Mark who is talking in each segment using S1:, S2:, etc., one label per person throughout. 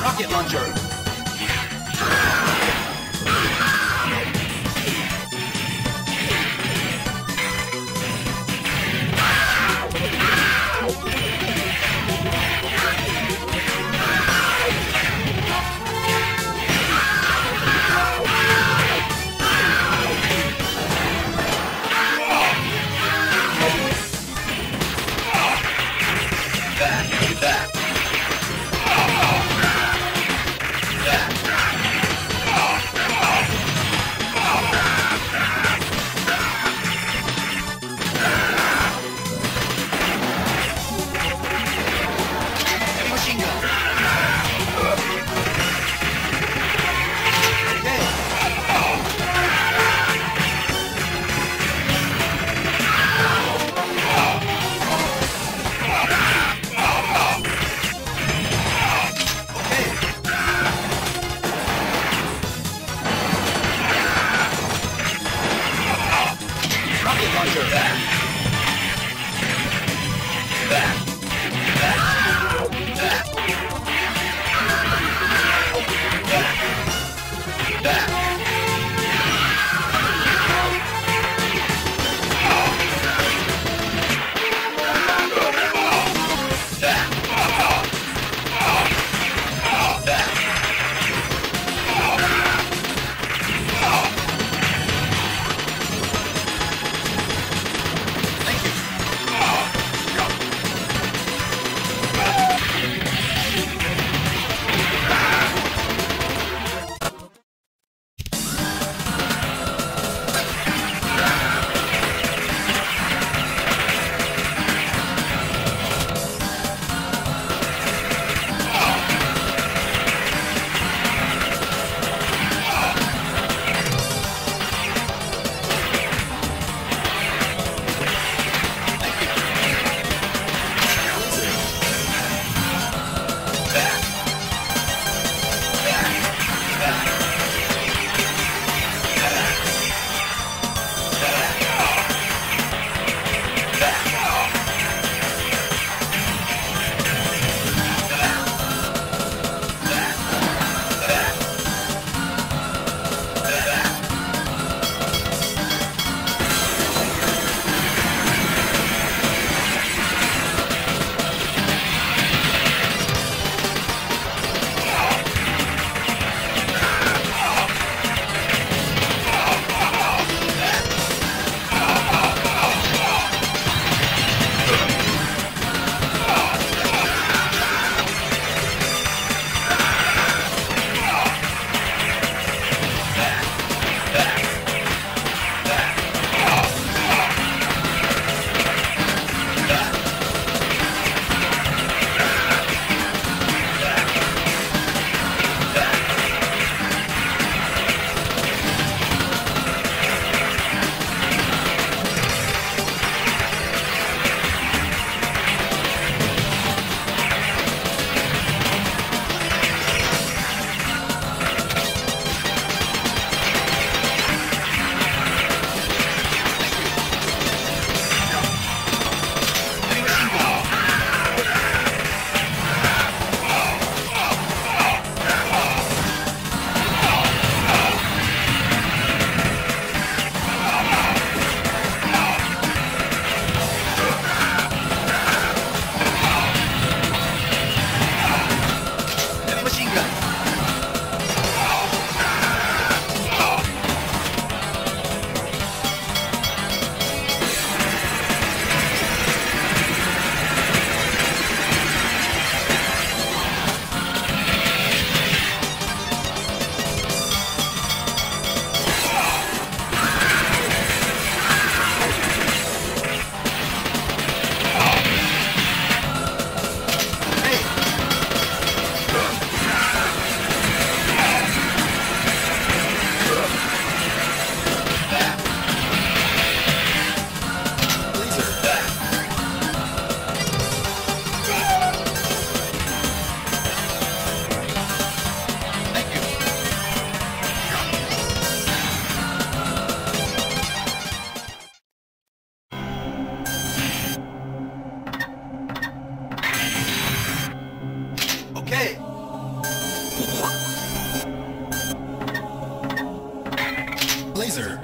S1: Rocket launcher. Okay. Laser.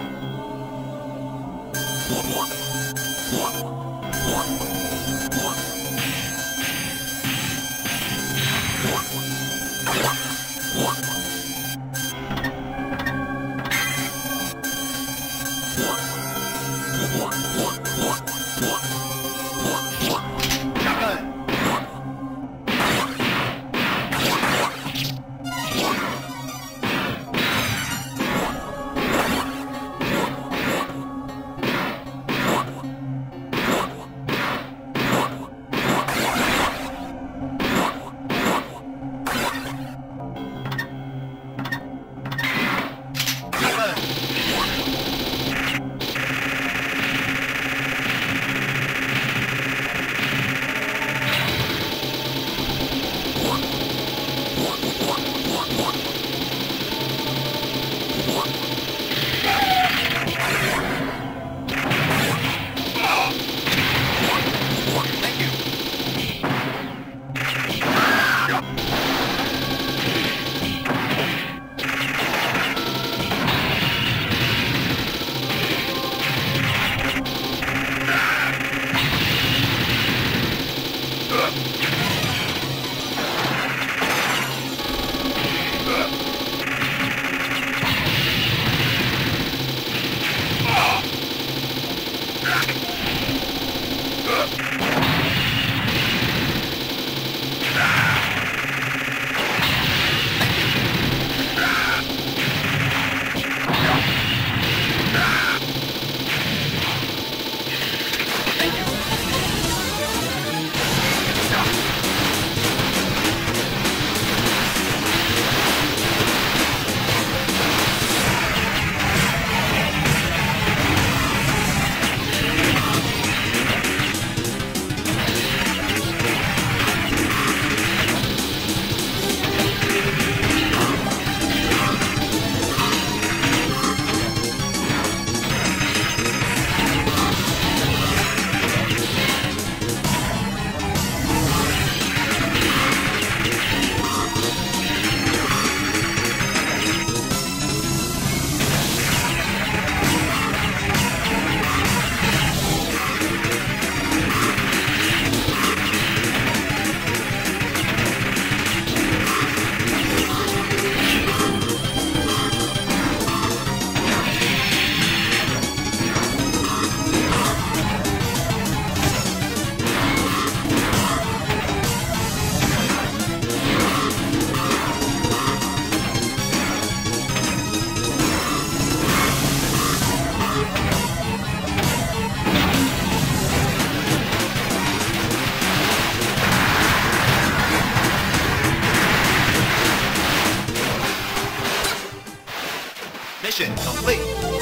S1: 选装备